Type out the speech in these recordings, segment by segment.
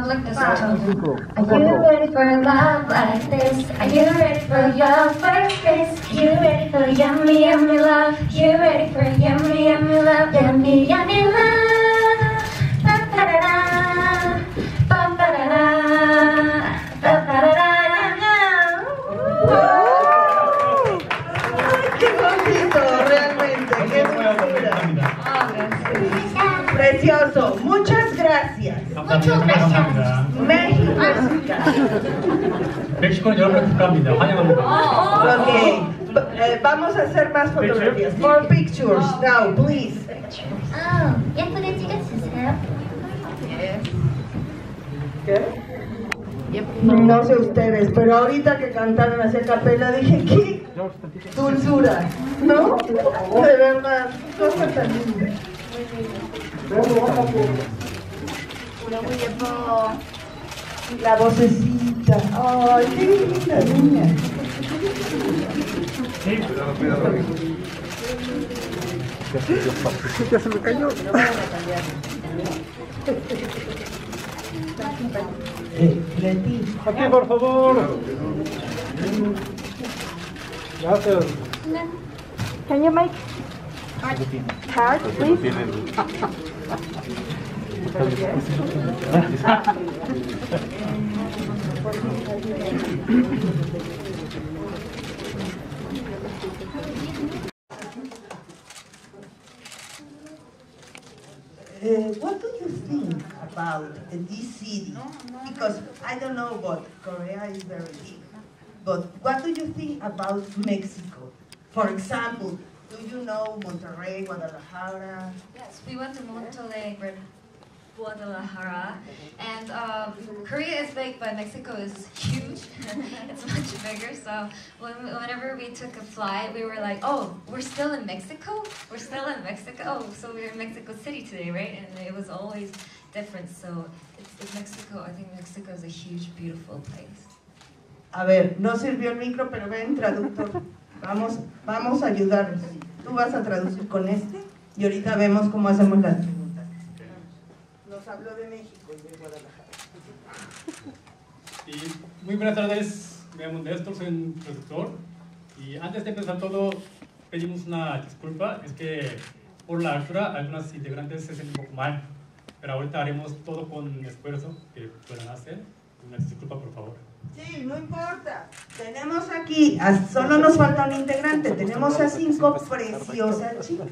like this Are you ready for love like this? Are you ready for your first kiss? You ready for yummy, yummy love? You ready for yummy, yummy love? Yummy, yummy love. ¡Qué bonito, realmente! ¡Qué Precioso. Muchas gracias. 감사합니다. México yo 합니다. 환영합니다. Oh, oh, oh. Okay. Eh, vamos a hacer más fotografías. More pictures now, please. 아, 예쁘게 찍어주세요. ¿Qué? No sé ustedes, pero ahorita que cantaron hacia capela dije, ¡qué dulzura! ¿No? De verdad, cosa tan linda. No muy La vocecita. Ay, qué linda niña. Ya se me cayó. Aquí, por favor. Gracias. Can you make heart, please? Uh, what do you think about uh, this city? Because I don't know, but Korea is very big. But what do you think about Mexico? For example, do you know Monterrey, Guadalajara? Yes, we went to Monterrey, Guadalajara. And um, Korea is big, but Mexico is huge. it's much bigger. So when, whenever we took a flight, we were like, oh, we're still in Mexico? We're still in Mexico? Oh, so we are in Mexico City today, right? And it was always different. So it's, it's Mexico. I think Mexico is a huge, beautiful place. A ver, no sirvió el micro, pero ven, traductor. Vamos, vamos a ayudarnos. Tú vas a traducir con este y ahorita vemos cómo hacemos la habló de México y de Guadalajara. muy buenas tardes, me llamo Néstor, soy un productor. Y antes de empezar todo, pedimos una disculpa, es que por la altura algunas integrantes se sienten un poco mal, pero ahorita haremos todo con esfuerzo que puedan hacer. Una disculpa, por favor. Sí, no importa. Tenemos aquí, solo nos falta un integrante, tenemos a cinco preciosas chicas.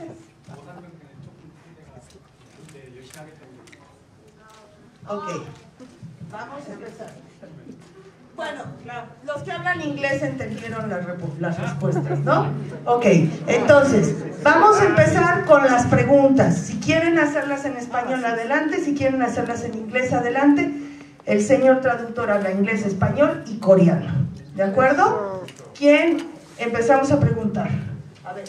Ok. Vamos a empezar. Bueno, los que hablan inglés entendieron las, ah. respuestas, ¿no? Ok, entonces, vamos a empezar con las preguntas. Si quieren hacerlas en español, ah, adelante. Si quieren hacerlas en inglés, adelante. El señor traductor habla inglés, español y coreano. ¿De acuerdo? ¿Quién? Empezamos a preguntar. A ver.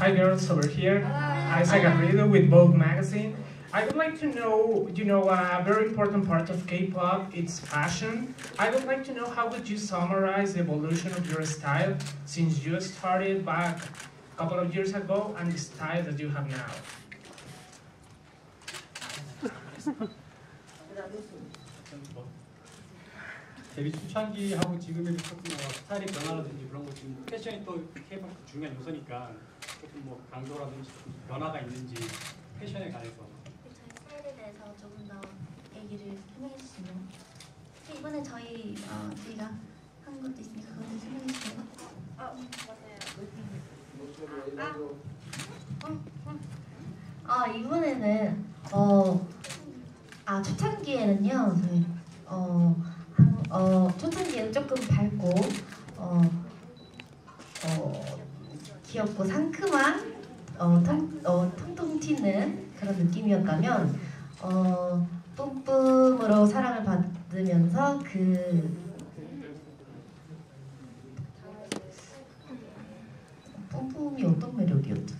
Hi girls, over here. Ah. Isaac Garrido with Vogue Magazine. I would like to know, you know, a very important part of K-pop, it's fashion. I would like to know how would you summarize the evolution of your style since you started back a couple of years ago and the style that you have now? 데뷔 초창기하고 지금의 조금 뭐 스타일의 변화라든지 그런 것 지금 패션이 또 케이팝 중요한 요소니까 조금 뭐 강도라든지 변화가 있는지 패션에 관해서 대해서 조금 더 얘기를 설명해 주시면 이번에 저희 어, 저희가 한 것도 있으니까 그것도 설명해 주세요. 아 맞아요. 아, 아. 어, 어. 아 이번에는 어아 초창기에는요 저희 어, 한, 어 초창기에는 조금 밝고 어, 어 귀엽고 상큼한 어, 통, 어, 통통 튀는 그런 느낌이었다면 어, 뿜뿜으로 사랑을 받으면서 그 뿜뿜이 어떤 매력이었죠?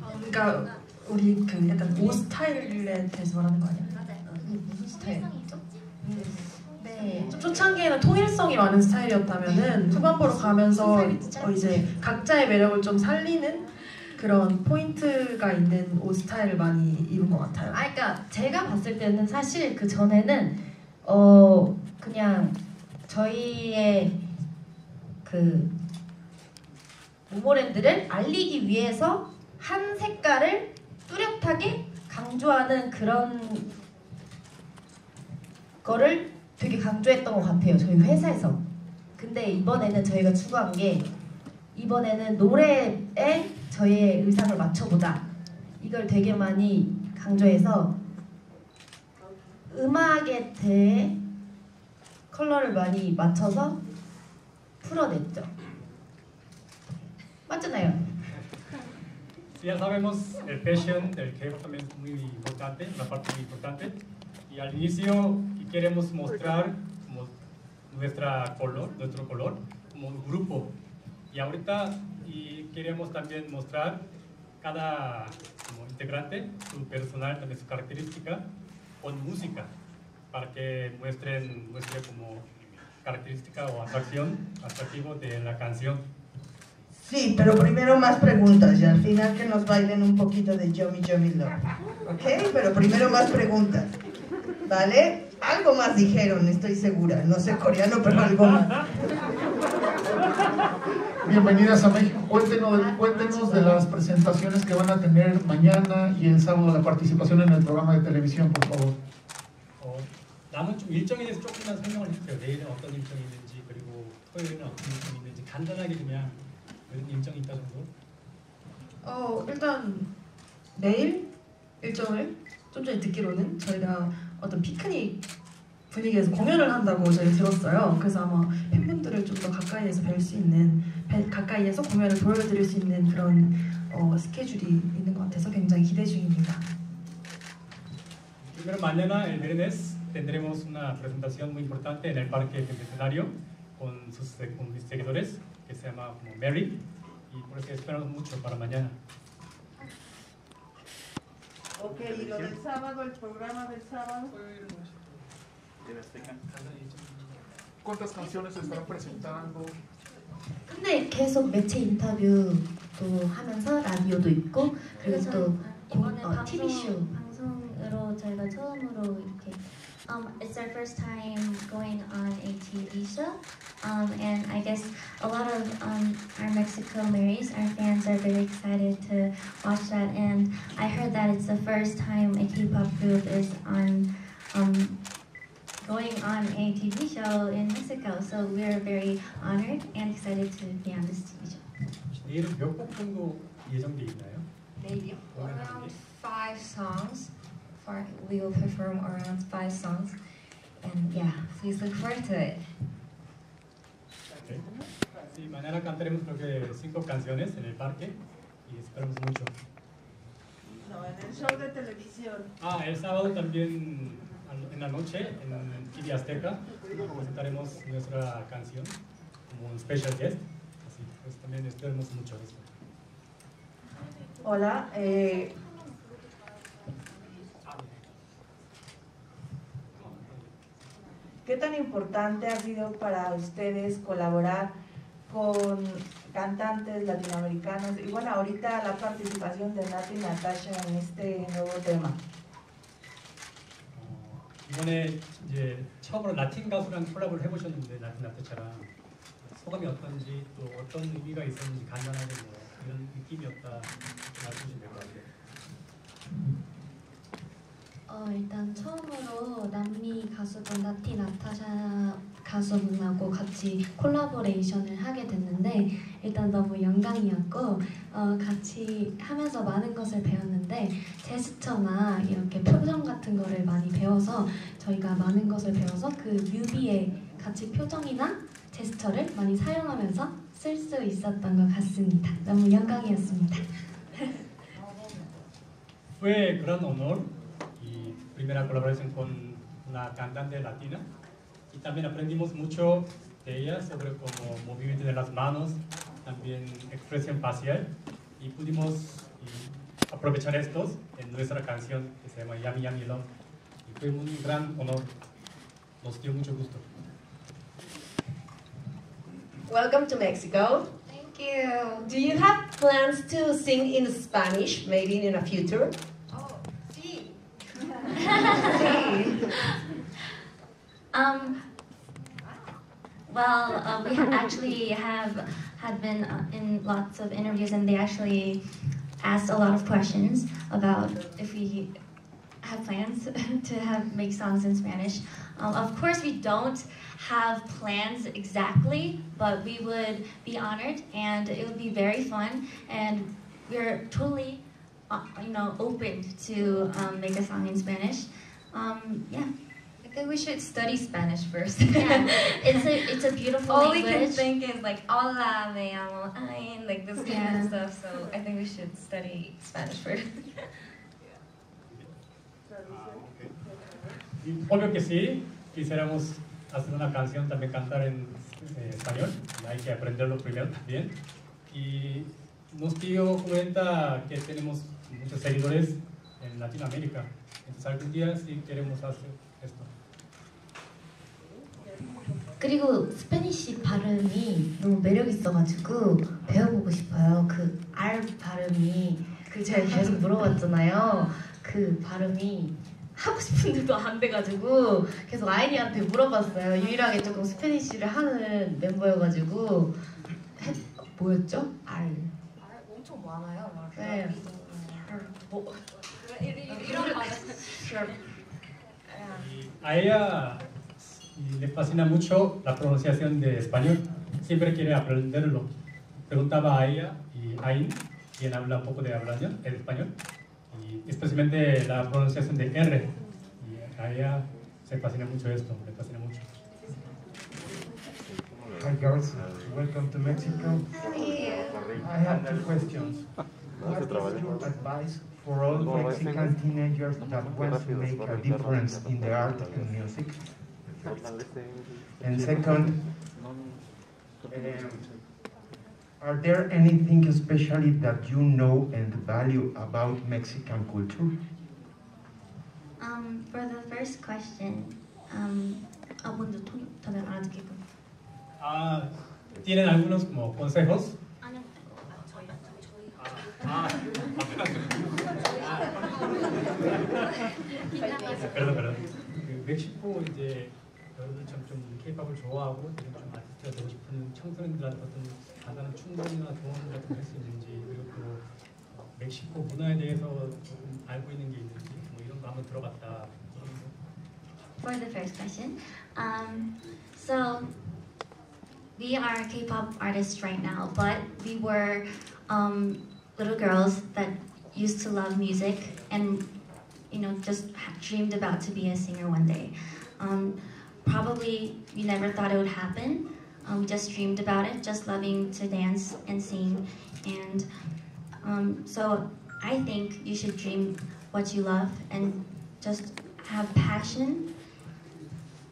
아, 그러니까 우리 그 약간 옷 스타일에 대해서 말하는 거 아니야? 어, 무슨 스타일? 네. 초창기에는 통일성이 많은 스타일이었다면 네. 후반부로 가면서 어, 이제 각자의 매력을 좀 살리는 그런 포인트가 있는 옷 스타일을 많이 입은 것 같아요. 아, 그러니까 제가 봤을 때는 사실 그 전에는 어 그냥 저희의 그 모모랜드를 알리기 위해서 한 색깔을 뚜렷하게 강조하는 그런 거를 되게 강조했던 것 같아요. 저희 회사에서. 근데 이번에는 저희가 추구한 게 이번에는 노래에 저의 의상을 맞춰보자 이걸 되게 많이 강조해서 음악에 대해 컬러를 많이 맞춰서 풀어냈죠 맞잖아요 Ya sabemos el fashion del K-pop también es muy importante, una parte muy importante. Y al inicio queremos mostrar como nuestra color, nuestro color como un grupo Y ahorita y queremos también mostrar cada integrante, su personal, también su característica, con música, para que muestren, muestre como característica o atracción, atractivo de la canción. Sí, pero primero más preguntas y al final que nos bailen un poquito de Yomi Yomi Love. ¿Ok? Pero primero más preguntas. ¿Vale? Algo más dijeron, estoy segura. No sé coreano, pero algo más. Bienvenidas a México. Cuéntenos de, cuéntenos de las presentaciones que van a tener mañana y el sábado, la participación en el programa de televisión, por favor. 어, 남은 좀 일정에 대해서 조금만 설명을 해주세요. 내일은 어떤 일정이 있는지 그리고 토요일은 어떤 일정이 있는지 간단하게 그냥 어떤 일정이 있다 정도. 어 일단 내일 일정을 좀 전에 듣기로는 저희가 어떤 피크닉 분위기에서 공연을 한다고 저희 들었어요. 그래서 아마 팬분들을 좀 더 가까이에서 뵐수 있는 가까이에서 공연을 보여드릴 수 있는 그런 어, 스케줄이 있는 것 같아서 굉장히 기대 중입니다. Primero mañana el viernes tendremos una presentación muy importante en el parque bicentenario con sus con mis seguidores que se llama como Mary y por eso esperamos mucho para mañana. Ok, y lo del sábado, el programa del sábado. ¿Cuántas canciones estarán presentando? 근데 계속 매체 인터뷰도 하면서 라디오도 있고 그리고 또 이번에 TV 쇼 방송으로 저희가 처음으로 이렇게 Um, it's our first time going on a TV show, um, and I guess a lot of um, our Mexico Marys, our fans are very excited to watch that. And I heard that it's the first time a K-pop group is on um, going on a TV show in Mexico. So we're very honored and excited to be on this TV show. Maybe Around five songs. For, we will perform around five songs. And yeah, please look forward to it. Okay. Sí, mañana cantaremos creo que cinco canciones en el parque y esperamos mucho. No, en el show de televisión. Ah, el sábado también en la noche en TV Azteca presentaremos nuestra canción como un special guest. Así pues, también esperemos mucho eso. Hola. Eh, ¿Qué tan importante ha sido para ustedes colaborar con cantantes latinoamericanos y bueno, ahorita la participación de Nati y Natasha en este nuevo tema? 이번에 이제 처음으로 라틴 가수랑 콜라보를 해보셨는데 라틴 아트처럼 소감이 어떤지 또 어떤 의미가 있었는지 간단하게 뭐 이런 느낌이었다 말씀주시면 될것 같아요. 어, 일단 처음으로 남미 가수분 라틴 타샤 가수분하고 같이 콜라보레이션을 하게 됐는데 일단 너무 영광이었고 어, 같이 하면서 많은 것을 배웠는데 제스처나 이렇게 표정 같은 거를 많이 배워서 저희가 많은 것을 배워서 그 뮤비에 같이 표정이나 제스처를 많이 사용하면서 쓸 수 있었던 것 같습니다. 너무 영광이었습니다. ¿Fue gran honor y primera colaboración con la cantante latina? y también aprendimos mucho de ella sobre cómo movimiento de las manos, también expresión facial y pudimos mm, aprovechar estos en nuestra canción que se llama Yami Yami Love y fue un gran honor, nos dio mucho gusto. Welcome to Mexico. Thank you. Do you have plans to sing in Spanish, maybe in the future? Oh, sí. sí. um, Well, uh, we actually have had been uh, in lots of interviews, and they actually asked a lot of questions about if we have plans to have make songs in Spanish. Um, of course, we don't have plans exactly, but we would be honored, and it would be very fun, and we're totally, uh, you know, open to um, make a song in Spanish. Um, yeah. think we should study Spanish first. yeah, it's a it's a beautiful All language. we can think is like hola, me llamo Ayn, like this kind of stuff. So I think we should study Spanish first. Obvio que sí, quisiéramos hacer una canción, también cantar en eh, español, hay que aprenderlo primero también. Y nos dio cuenta que tenemos muchos seguidores en Latinoamérica, entonces algún día sí queremos hacer esto. 그리고 스페니쉬 발음이 너무 매력 있어가지고 배워보고 싶어요. 그 R 발음이 그 제가 네. 계속 물어봤잖아요. 그 발음이 하고 싶은데도 안 돼가지고 계속 아이니한테 물어봤어요. 유일하게 조금 스페니쉬를 하는 멤버여가지고 했, 뭐였죠? R. R 아, 엄청 많아요. 네. 뭐, 이런 말. 아야. y le fascina mucho la pronunciación de español. Siempre quiere aprenderlo. Preguntaba a ella y a In, quien habla un poco de hablación, el español, y especialmente la pronunciación de R. Y a ella se fascina mucho esto, le fascina mucho. Hi girls, welcome to Mexico. I have two questions. What is your advice for all Mexican teenagers that want to make a difference in the art and music? And second, um, are there anything especially that you know and value about Mexican culture? Um, for the first question, um, ah, bueno, tú también ahora te Ah, ¿tienen algunos como consejos? Ah, no. Ah, ah. perdón, perdón. 멕시코 이제 좀 케이팝을 좋아하고 좀 아티스트가 되고 싶은 청소년들한테 어떤 충동이나 같은 있는지 그리고 또 멕시코 문화에 대해서 조금 알고 있는 게 있는지 뭐 이런 거 한번 들어봤다. For the first question, um, so we are K-pop artists right now, but we were um, little girls that used to love music and you know just dreamed about to be a singer one day. Um, probably we never thought it would happen. Um, we just dreamed about it, just loving to dance and sing. And um, so I think you should dream what you love and just have passion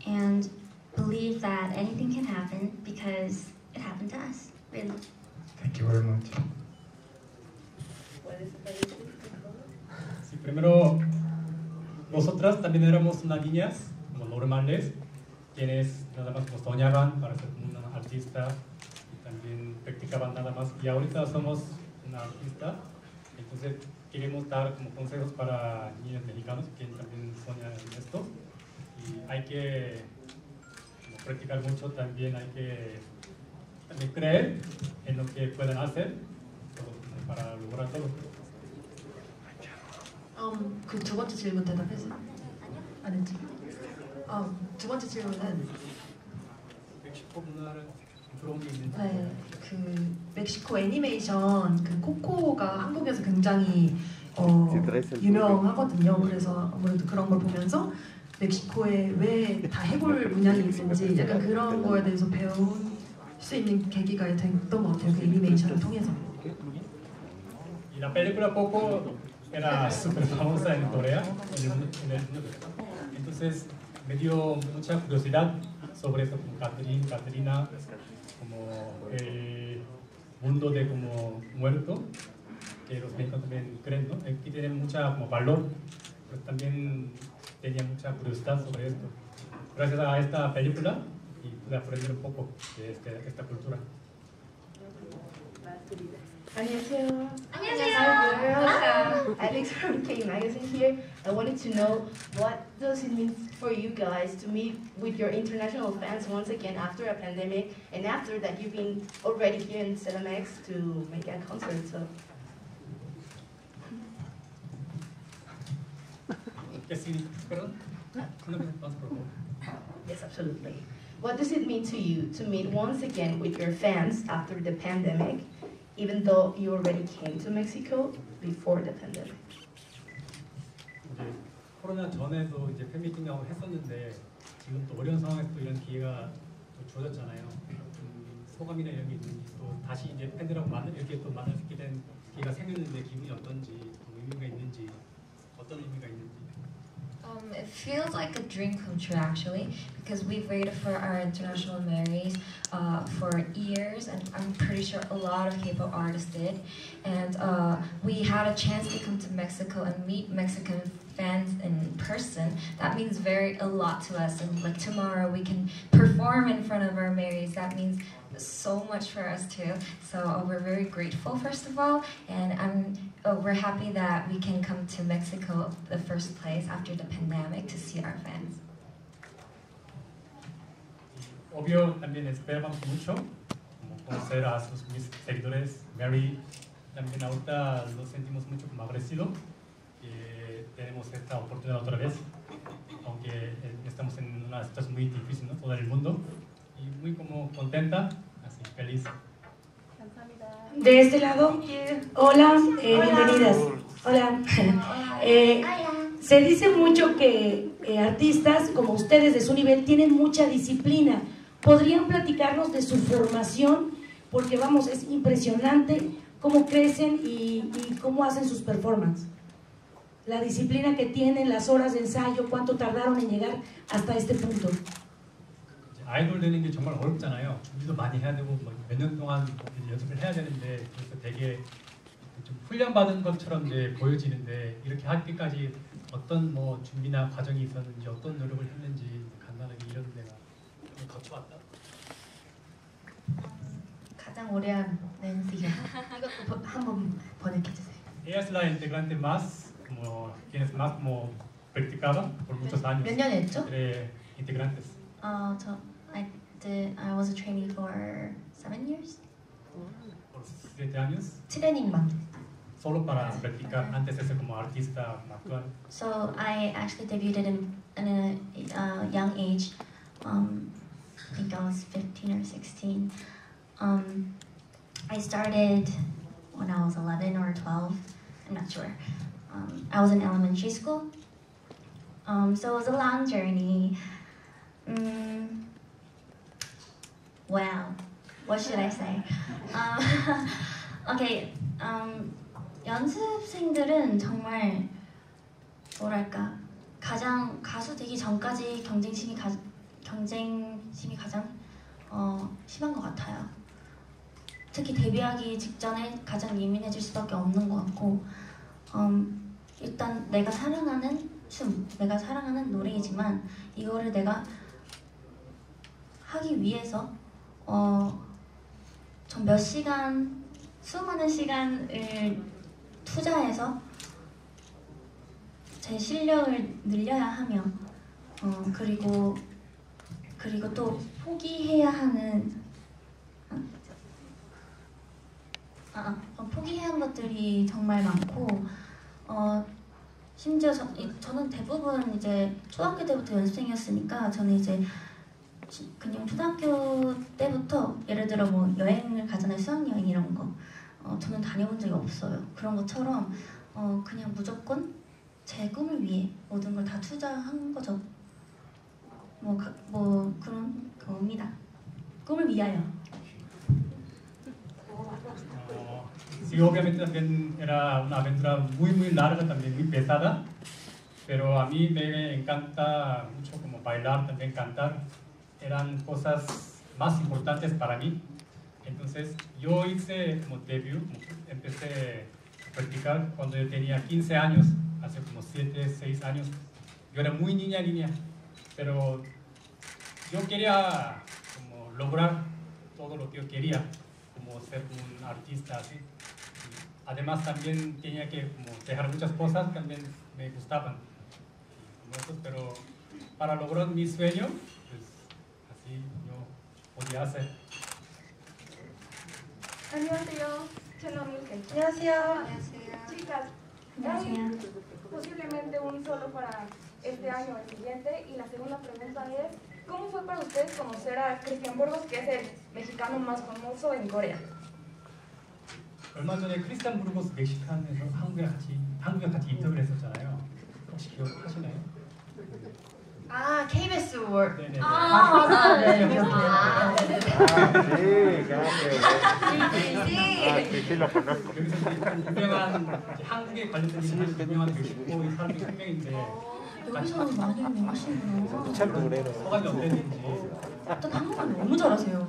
and believe that anything can happen because it happened to us, really. Thank you very much. Sí, primero, nosotras también éramos unas niñas, como normales, quienes nada más soñaban para ser una artista y también practicaban nada más. Y ahorita somos una artista, entonces queremos dar como consejos para niños mexicanos que también sueñan esto. Y hay que practicar mucho, también hay que creer en lo que pueden hacer para lograr todo. Um, 그 번째 질문 어, 두 번째 질문은 멕시코 문화를 그런 게 있는지. 네, 그 멕시코 애니메이션 그 코코가 한국에서 굉장히 어, 유명하거든요. 그래서 아무래도 그런 걸 보면서 멕시코에 왜 다 해골 문양이 있는지 약간 그런 거에 대해서 배운 수 있는 계기가 됐던 것 같아요. 그 애니메이션을 통해서. la película Coco era súper famosa en Corea. En el, en el, entonces me dio mucha curiosidad sobre eso, como Caterina, como el eh, mundo de como muerto, que los mexicanos también creen, ¿no? Aquí tienen mucha como valor, pero también tenía mucha curiosidad sobre esto. Gracias a esta película y pude aprender un poco de, este, esta cultura. 안녕하세요. 안녕하세요. Alex from K Magazine here. I wanted to know what does it mean for you guys to meet with your international fans once again after a pandemic and after that you've been already here in Celamex to make a concert. So. Yes, Yes, absolutely. What does it mean to you to meet once again with your fans after the pandemic even though you already came to Mexico before the pandemic? 코로나 전에도 이제 팬미팅 나오고 했었는데 지금 또 어려운 상황에서 이런 기회가 또 주어졌잖아요. 소감이나 이런 게 있는지 또 다시 이제 팬들하고 만나, 이렇게 또 만날 수 있게 된 기회가 생겼는데 기분이 어떤지 의미가 있는지 어떤 의미가 있는지 Um, it feels like a dream come true actually, because we've waited for our international marries uh, for years, and I'm pretty sure a lot of K-pop artists did. And uh, we had a chance to come to Mexico and meet Mexican fans in person. That means very a lot to us. And like tomorrow, we can perform in front of our marries. That means so much for us too. So uh, we're very grateful, first of all, and I'm oh, we're happy that we can come to Mexico, the first place after the pandemic, to see our fans. Obvio, también esperamos mucho conocer a sus mis seguidores. Mary, también ahorita lo sentimos mucho como agradecido. que tenemos esta oportunidad otra vez, aunque eh, estamos en una situación muy difícil, ¿no? Todo el mundo. muy como contenta, así feliz. De este lado, hola, eh, bienvenidas. Eh, hola. se dice mucho que eh, artistas como ustedes de su nivel tienen mucha disciplina. ¿Podrían platicarnos de su formación? Porque vamos, es impresionante cómo crecen y, y cómo hacen sus performances. La disciplina que tienen, las horas de ensayo, cuánto tardaron en llegar hasta este punto. 아이돌 되는 게 정말 어렵잖아요. 준비도 많이 해야 되고 뭐 몇년 동안 연습을 해야 되는데 그래서 되게 좀 훈련받은 것처럼 이제 보여지는데 이렇게 하기까지 어떤 뭐 준비나 과정이 있었는지 어떤 노력을 했는지 간단하게 이런 데가 좀 거쳐왔다. 가장 오래한 낸스요. 이것 한번 번역해 주세요. e s la 뭐, integrante más, como quienes más como 뭐, practicaba por muchos años. 몇년 했죠? e 예, integrantes. Uh, so I did. I was a trainee for seven years. siete años. Siete años. Solo para practicar antes de ser como artista actual. So I actually debuted in, in a uh, young age. Um, I think I was 15 or 16. Um, I started when I was 11 or 12. I'm not sure. Um, I was in elementary school. Um, so it was a long journey. 음, wow, what should I say? Um, okay, um, 연습생들은 정말 뭐랄까 가장 가수 되기 전까지 경쟁심이 가, 경쟁심이 가장 어, 심한 것 같아요. 특히 데뷔하기 직전에 가장 예민해질 수밖에 없는 것 같고 음, 일단 내가 사랑하는 춤, 내가 사랑하는 노래이지만 이거를 내가 하기 위해서 어, 전 몇 시간, 수많은 시간을 투자해서 제 실력을 늘려야 하며 어, 그리고 그리고 또 포기해야 하는 아, 아 어, 포기해야 한 것들이 정말 많고 어, 심지어 저, 저는 대부분 이제 초등학교 때부터 연습생이었으니까 저는 이제 없지. 그냥 초등학교 때부터 예를 들어 뭐 여행을 가잖아요. 수학여행 이런 거. 어, 저는 다녀본 적이 없어요. 그런 것처럼 어, 그냥 무조건 제 꿈을 위해 모든 걸 다 투자한 거죠. 뭐, 가, 뭐 그런 겁니다. 꿈을 위하여. Yo obviamente también era una aventura muy muy larga, también muy pesada, pero a mí me encanta mucho como bailar, también cantar. eran cosas más importantes para mí. Entonces yo hice como debut, empecé a practicar cuando yo tenía 15 años, hace como 7, 6 años. Yo era muy niña, niña, pero yo quería como lograr todo lo que yo quería, como ser un artista así. Además también tenía que como dejar muchas cosas que también me gustaban, pero para lograr mi sueño 안녕하세요. 안녕하세요. Chicas, posiblemente un solo para este año el siguiente. Y la segunda pregunta es, ¿cómo fue para ustedes conocer a Cristian Burgos, que es el mexicano más famoso en Corea? 얼마 전에 아 KBS 월. 아, 맞아. 네. 아, 네. 네, 네. 아, 네, 네 아, 한국에 관련된 유명한 사람이 한 명인데 어, 여기서 많이 나시는구나감이 어땠는지. 한국말 너무 잘하세요.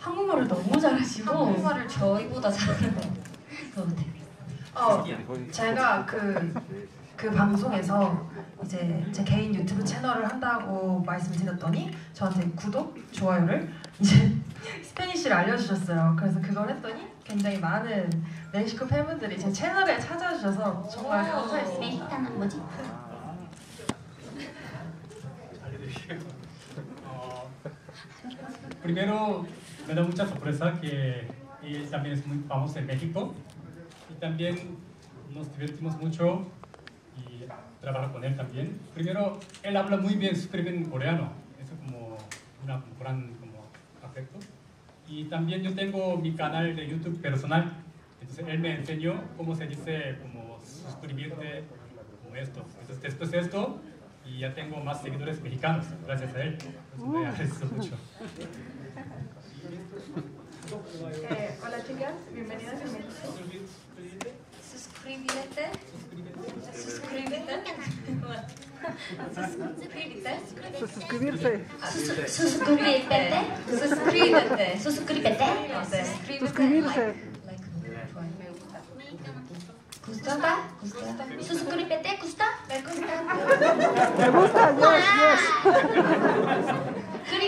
한국말을 너무 잘하시고 한국말을 저희보다 잘하는 것 같아요. 어, 제가 그그 방송에서 이제 제 개인 유튜브 채널을 한다고 말씀드렸더니 저한테 구독, 좋아요를 이제 스페니쉬를 알려주셨어요. 그래서 그걸 했더니 굉장히 많은 멕시코 팬분들이 제 채널에 찾아주셔서 정말 감사했습니다. 멕시카는 뭐지? Primero, me da mucha sorpresa que también es muy famoso en México y también nos divertimos mucho trabajar con él también. Primero, él habla muy bien escribe en coreano, eso como un gran como, afecto. Y también yo tengo mi canal de YouTube personal, entonces él me enseñó cómo se dice, como suscribirte, como esto. Entonces después de esto, y ya tengo más seguidores mexicanos, gracias a él. Pues, me uh. agradezco mucho. Eh, hola chicas, bienvenidas a México. Suscríbete. Suscríbete. Suscríbete. Suscribirse. Suscríbete. Suscríbete. Suscríbete. Suscribirse. ¿Gustaba? ¿Suscríbete? ¿Gusta? Me gusta. Me gusta, yes, yes. 그리고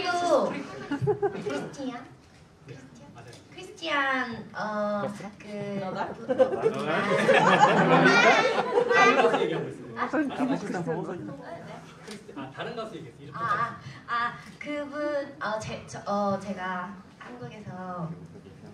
크리스티안 크리스티안 어그 그, 아, 아, 다른 가수 얘기하고 있어요. 아, 네. 아, 다른 가수 얘기했어. 이 아, 아 그분 어, 제, 어 제가 한국에서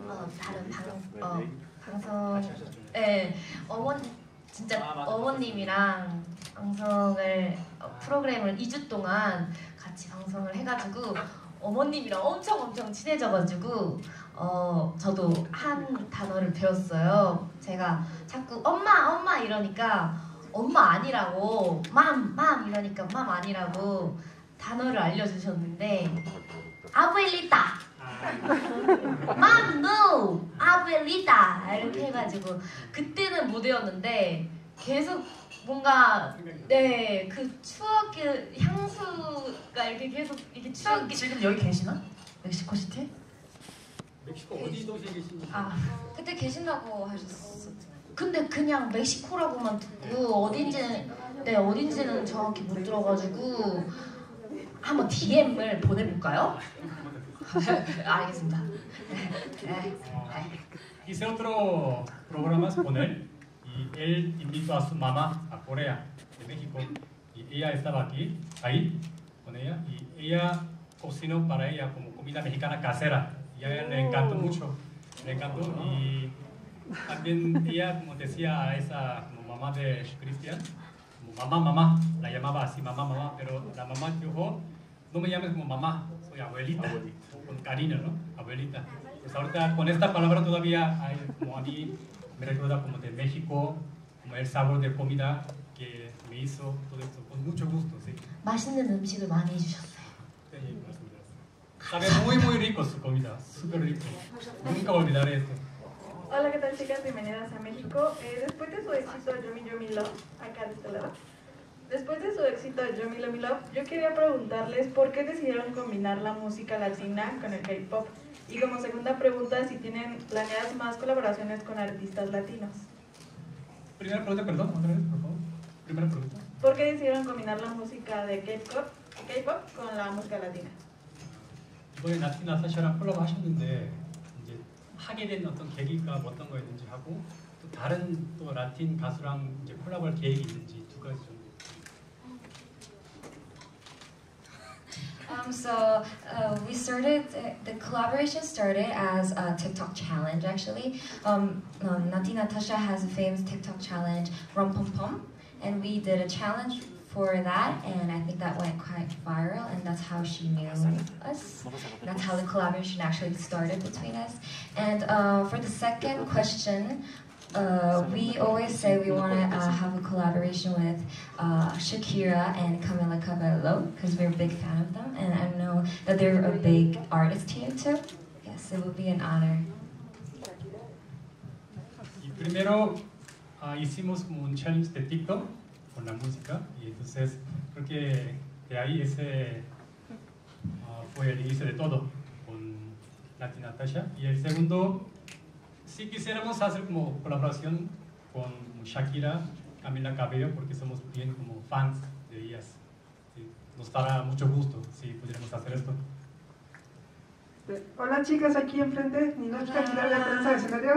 어, 다른 방, 어, 방송 예 어머니 진짜 아, 어머님이랑 방송을 어, 프로그램을 2주 동안 같이 방송을 해가지고 어머님이랑 엄청 엄청 친해져가지고 어, 저도 한 단어를 배웠어요. 제가 자꾸 엄마 엄마 이러니까 엄마 아니라고 맘맘 이러니까 맘 아니라고 단어를 알려주셨는데 아부엘리타 아. 맘 n 아부엘리타 이렇게 해가지고 그때는 무대였는데 계속 뭔가 네 그 추억의 향수가 이렇게 계속 이렇게 추억이 지금 여기 계시나 멕시코 시티? 멕시코 어디 도시에 계신지 아 그때 계신다고 하셨어. 근데 그냥 멕시코라고만 듣고 어딘지는 네 어딘지는 정확히 못 들어가지고 한번 DM을 보내볼까요? 알겠습니다. Hice otro programa con él y él invitó a su mamá a Corea, de México, y ella estaba aquí, ahí, con ella, y ella cocinó para ella como comida mexicana casera. Y a él le encantó oh. mucho, le encantó. Y también ella, como decía a esa como mamá de Cristian, mamá, mamá, la llamaba así, mamá, mamá, pero la mamá dijo, no me llames como mamá, soy abuelita, con cariño, ¿no? Abuelita. Pues ahorita con esta palabra todavía como a mí me recuerda como de México, como el sabor de comida que me hizo, todo esto, con mucho gusto, sí. Sabe muy, muy rico su comida, súper rico. Nunca olvidaré esto. Hola, ¿qué tal chicas? Bienvenidas a México. Eh, después de su éxito Yomi Yomi Love, acá de este lado, después de su éxito Yomi Yomi Love, yo quería preguntarles por qué decidieron combinar la música latina con el K-pop. Y como segunda pregunta, si tienen planeadas más colaboraciones con artistas latinos. Primera pregunta, perdón, otra vez, por favor. Primera pregunta. ¿Por qué decidieron combinar la música de K-pop con la música latina? 이번에 나티나 사샤랑 콜라보 하셨는데 이제 하게 된 어떤 계기가 어떤 거였는지 하고 또 다른 또 라틴 가수랑 이제 콜라보할 계획이 있는지 두 가지 정도. Um, so uh, we started the collaboration started as a TikTok challenge actually. Um, um, Nati Natasha has a famous TikTok challenge, Rum Pum Pum, and we did a challenge for that, and I think that went quite viral, and that's how she knew us. That's how the collaboration actually started between us. And uh, for the second question, uh, we always say we want to uh, have a collaboration with uh, Shakira and Camila Cabello because we're a big fan of them, and I know that they're a big artist here too. Yes, it would be an honor. primero uh, hicimos un challenge de TikTok con la música y entonces creo que de ahí ese ah, fue el inicio de todo con Latin Natasha y el segundo sí quisiéramos hacer como colaboración con Shakira, Camila Cabello porque somos bien como fans de ellas nos dará mucho gusto si pudiéramos hacer esto Hola chicas, aquí enfrente, de la Prensa de Escenario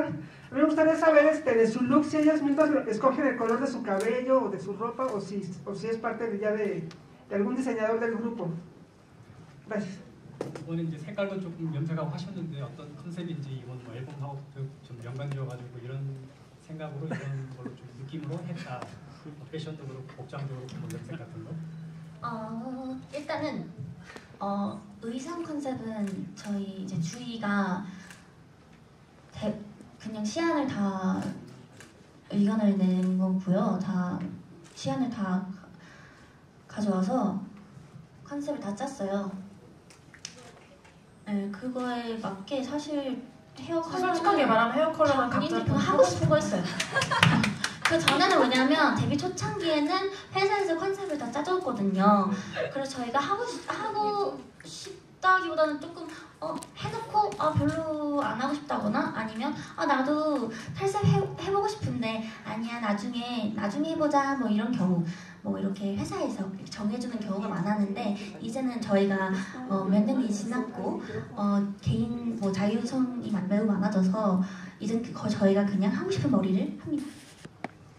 A mí me gustaría saber este, de su look, si ellas mismas escogen el color de su cabello o de su ropa, o si, o si es parte de, ya de, de algún diseñador del grupo. Gracias. 이번에 이제 색깔도 조금 염색하고 하셨는데 어떤 컨셉인지 이번 뭐 앨범하고 좀 연관지어가지고 이런 생각으로 이런 걸로 좀 느낌으로 했다. 패션도 그렇고 복장도 그렇고 뭐 염색 같은 거. 어 일단은 어 의상 컨셉은 저희 이제 주희가 대, 그냥 시안을 다 의견을 낸 거고요. 다 시안을 다 가져와서 컨셉을 다 짰어요. 네, 그거에 맞게 사실 헤어 컬러 솔직하게 말하면 헤어 컬러는 각자 그 하고 싶은 거 했어요. 그 전에는 뭐냐면 데뷔 초창기에는 회사에서 컨셉을 다 짜줬거든요. 그래서 저희가 하고 싶, 하고 싶 없다기보다는 조금 어, 해놓고 아 별로 안 하고 싶다거나 아니면 아 나도 탈색 해, 해보고 싶은데 아니야 나중에 나중에 해보자 뭐 이런 경우 뭐 이렇게 회사에서 정해주는 경우가 많았는데 이제는 저희가 어, 몇 년이 지났고 어, 개인 뭐자유성이 매우 많아져서 이젠 제 그, 저희가 그냥 하고 싶은 머리를 합니다.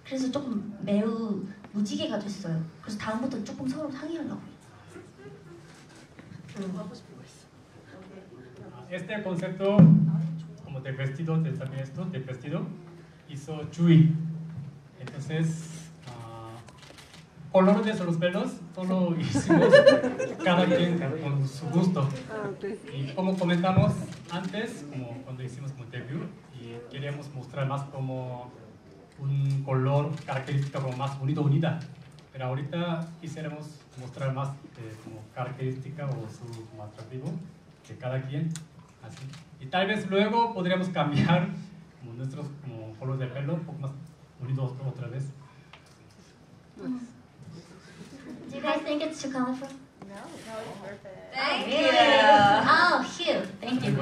그래서 조금 매우 무지개가 됐어요. 그래서 다음부터 조금 서로 상의하려고요. 음. este concepto como de vestido, de, también esto, de vestido, hizo Chuy. Entonces, ah, colores color de los pelos solo hicimos cada quien con su gusto. Ah, y como comentamos antes, como cuando hicimos como interview, y queríamos mostrar más como un color característico como más unido, unida. Pero ahorita quisiéramos mostrar más eh, como característica o su atractivo de cada quien. Así. Y tal vez luego podríamos cambiar como nuestros como de pelo un poco más unidos otra vez. Do you guys think it's too colorful? No, no, it's perfect. Thank oh, you. Oh, Hugh, thank you.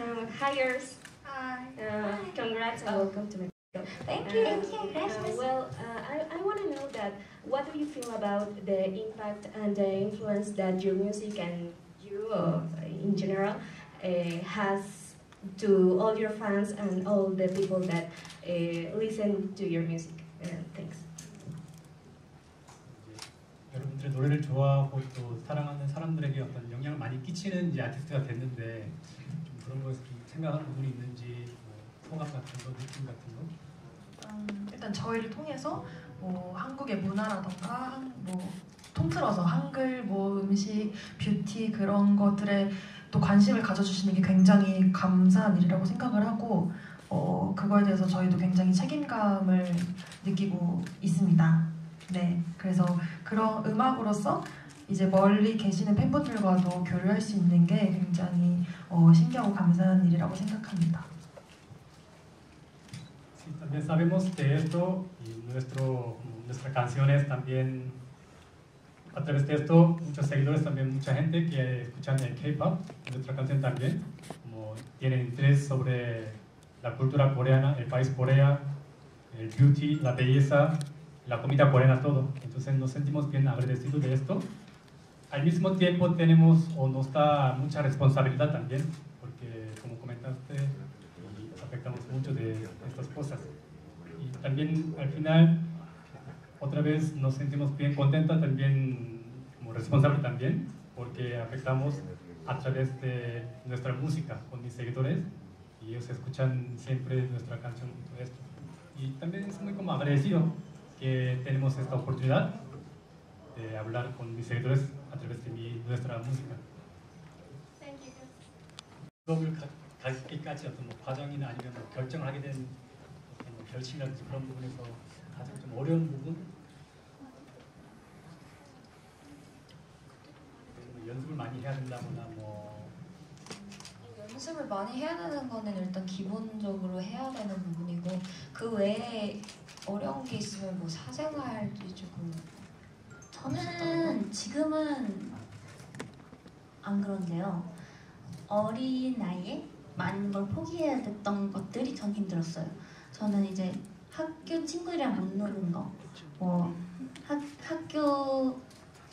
um, hi, yours. Hi. Uh, congrats. Oh, to Mexico. Thank uh, you. Uh, thank you. Uh, well, uh, I, I want to know that what do you feel about the impact and the influence that your music and you uh, in general uh, has to all your fans and all the people that uh, listen to your music. thanks. 여러분들의 노래를 좋아하고 또 사랑하는 사람들에게 어떤 영향을 많이 끼치는 아티스트가 됐는데 좀 그런 것에서 생각하는 부분이 있는지 뭐 소감 같은 거, 느낌 같은 거? 음, 일단 저희를 통해서 뭐 한국의 문화라던가 뭐 통틀어서 한글, 뭐 음식, 뷰티 그런 것들에 또 관심을 가져주시는 게 굉장히 감사한 일이라고 생각을 하고 어, 그거에 대해서 저희도 굉장히 책임감을 느끼고 있습니다. 네, 그래서 그런 음악으로서 이제 멀리 계시는 팬분들과도 교류할 수 있는 게 굉장히 어, 신기하고 감사한 일이라고 생각합니다. también sabemos que esto y nuestro, nuestras canciones también a través de esto, muchos seguidores también, mucha gente que escuchan el K-pop, nuestra canción también, como tienen interés sobre la cultura coreana, el país Corea, el beauty, la belleza, la comida coreana, todo. Entonces nos sentimos bien agradecidos de esto. Al mismo tiempo tenemos o nos da mucha responsabilidad también, porque como comentaste, afectamos mucho de estas cosas. Y también al final otra vez nos sentimos bien contentos también, como responsables también, porque afectamos a través de nuestra música con mis seguidores y ellos escuchan siempre nuestra canción todo esto. Y también es muy como agradecido que tenemos esta oportunidad de hablar con mis seguidores a través de nuestra música. 연습을 많이 해야 된다거나 뭐 연습을 많이 해야 되는 거는 일단 기본적으로 해야 되는 부분이고 그 외에 어려운 게 있으면 뭐 사생활도 조금 저는 지금은 안 그런데요 어린 나이에 많은 걸 포기해야 됐던 것들이 전 힘들었어요 저는 이제 학교 친구들이랑 못 노는 거, 뭐 그렇죠. 학, 학교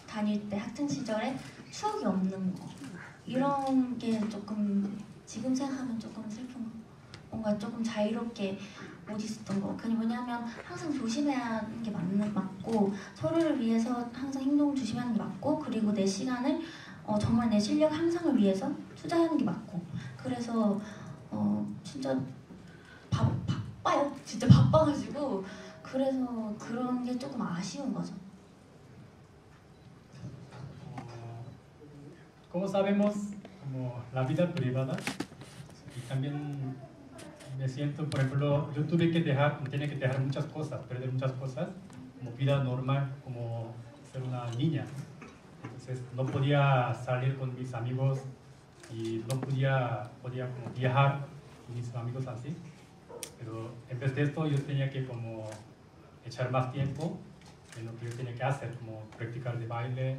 다닐 때 학창 시절에 추억이 없는 거 이런 게 조금 지금 생각하면 조금 슬픈 거 뭔가 조금 자유롭게 못 있었던 거 그게 뭐냐면 항상 조심해야 하는 게 맞는, 맞고 서로를 위해서 항상 행동 조심하는 게 맞고 그리고 내 시간을 어, 정말 내 실력 향상을 위해서 투자하는 게 맞고 그래서 어, 진짜 바, 바빠요 진짜 바빠가지고 그래서 그런 게 조금 아쉬운 거죠 como sabemos, como la vida privada, y también me siento, por ejemplo, yo tuve que dejar, tenía que dejar muchas cosas, perder muchas cosas, como vida normal, como ser una niña. Entonces no podía salir con mis amigos y no podía, podía viajar con mis amigos así. Pero en vez de esto yo tenía que como echar más tiempo en lo que yo tenía que hacer, como practicar de baile,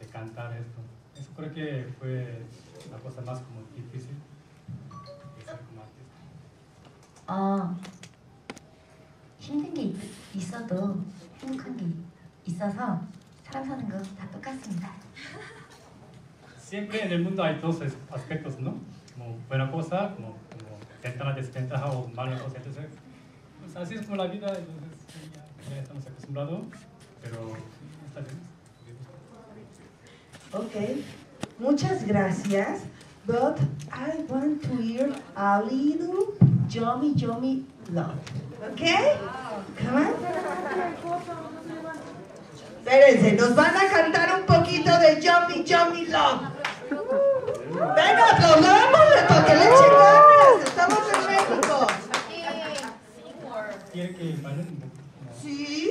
de cantar esto eso creo que fue la cosa más como difícil de ser como artista. Ah, 힘든 게 있어도 행복한 게 있어서 사람 사는 Siempre en el mundo hay dos aspectos, ¿no? Como buena cosa, como, como ventaja, desventaja o mala cosa. Entonces, pues así es como la vida, entonces ya, ya estamos acostumbrados, pero está bien. Ok, Muchas gracias. But I want to hear a little yummy, yummy love. Ok, Come on. Espérense, nos van a cantar un poquito de yummy, yummy love. Venga, aplaudámosle para que le echen ganas. Estamos en México. ¿Quiere que Sí.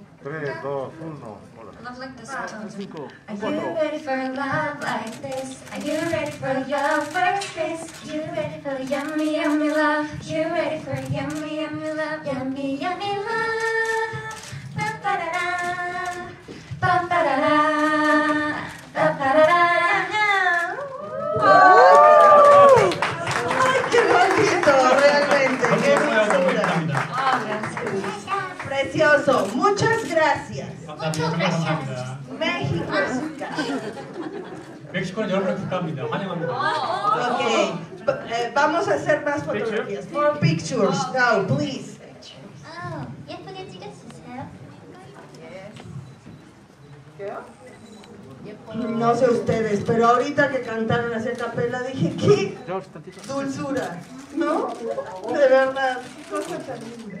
3, Love like this Are you ready for love like this? Are you ready for your first kiss? You ready for yummy, yummy love? You ready for yummy, yummy love? Yummy, yummy love. Ba ba da da. Ba ba da da. Ba ba da da. precioso. Muchas gracias. Muchas gracias. México. México oh, oh, Okay. Ok. Oh. Eh, vamos a hacer más fotografías. More pictures now, please. Oh, 예쁘게 찍어주세요. Yes. No sé ustedes, pero ahorita que cantaron a a capela dije, qué dulzura, ¿no? De verdad, qué cosa tan linda.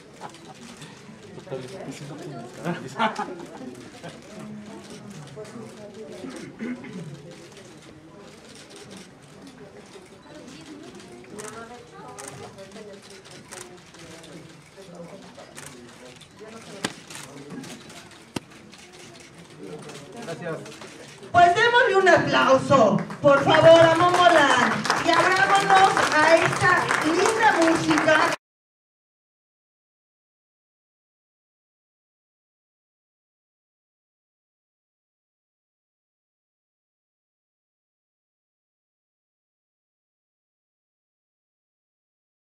Gracias. Pues démosle un aplauso, por favor, a mola. Y abrámonos a esta linda música.